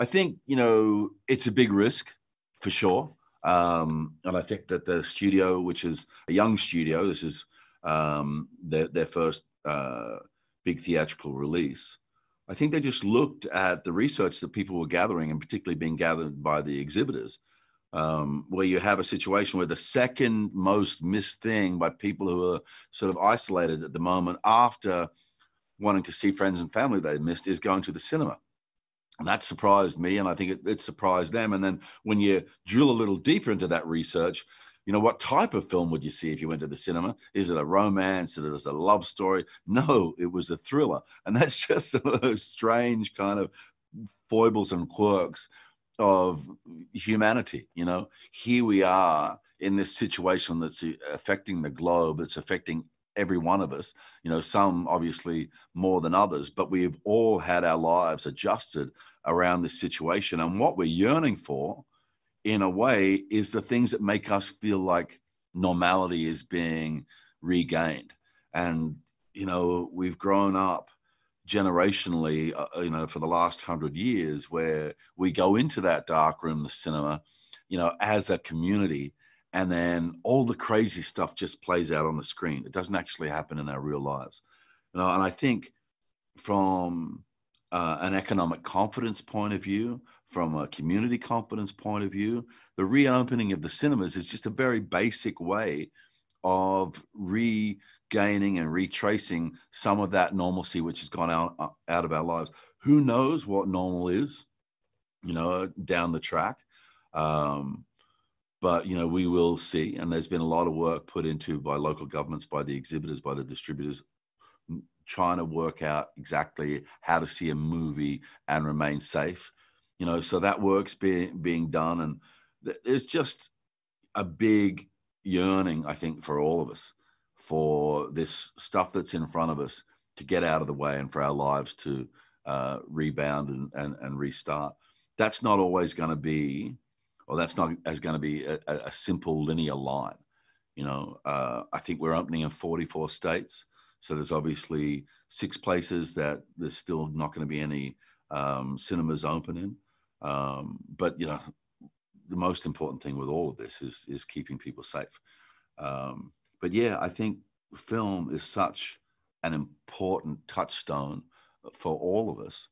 I think you know it's a big risk for sure. Um, and I think that the studio, which is a young studio, this is um, their their first uh, big theatrical release. I think they just looked at the research that people were gathering, and particularly being gathered by the exhibitors, um, where you have a situation where the second most missed thing by people who are sort of isolated at the moment after wanting to see friends and family they missed is going to the cinema. That surprised me, and I think it, it surprised them. And then when you drill a little deeper into that research, you know, what type of film would you see if you went to the cinema? Is it a romance? Is it a love story? No, it was a thriller. And that's just some of those strange kind of foibles and quirks of humanity. You know, here we are in this situation that's affecting the globe, it's affecting every one of us, you know, some obviously more than others, but we've all had our lives adjusted around this situation. And what we're yearning for, in a way, is the things that make us feel like normality is being regained. And, you know, we've grown up generationally, uh, uh, you know, for the last hundred years, where we go into that dark room, the cinema, you know, as a community, and then all the crazy stuff just plays out on the screen. It doesn't actually happen in our real lives, you know. And I think from uh, an economic confidence point of view, from a community confidence point of view, the reopening of the cinemas is just a very basic way of regaining and retracing some of that normalcy which has gone out uh, out of our lives. Who knows what normal is, you know, down the track. Um, but you know, we will see. And there's been a lot of work put into by local governments, by the exhibitors, by the distributors, trying to work out exactly how to see a movie and remain safe. You know, so that work's being being done, and there's just a big yearning, I think, for all of us for this stuff that's in front of us to get out of the way and for our lives to uh, rebound and, and, and restart. That's not always going to be, or that's not as going to be a, a, simple linear line. You know, uh, I think we're opening in 44 states. So there's obviously six places that there's still not going to be any um, cinemas open in. Um, but, you know, the most important thing with all of this is is keeping people safe. Um, but yeah, I think film is such an important touchstone for all of us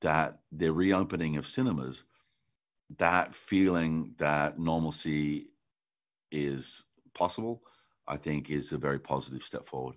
that the reopening of cinemas, that feeling that normalcy is possible, I think is a very positive step forward.